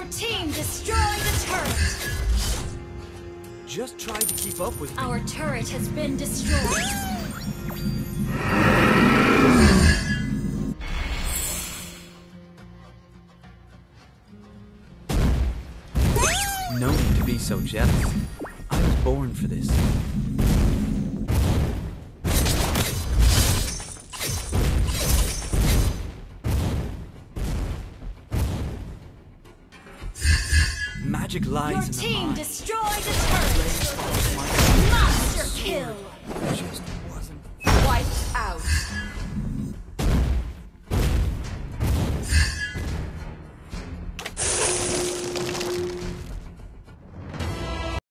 Your team destroyed the turret! Just try to keep up with me. Our turret has been destroyed. No need to be so jealous. I was born for this. Magic lies Your in the team mind. destroyed a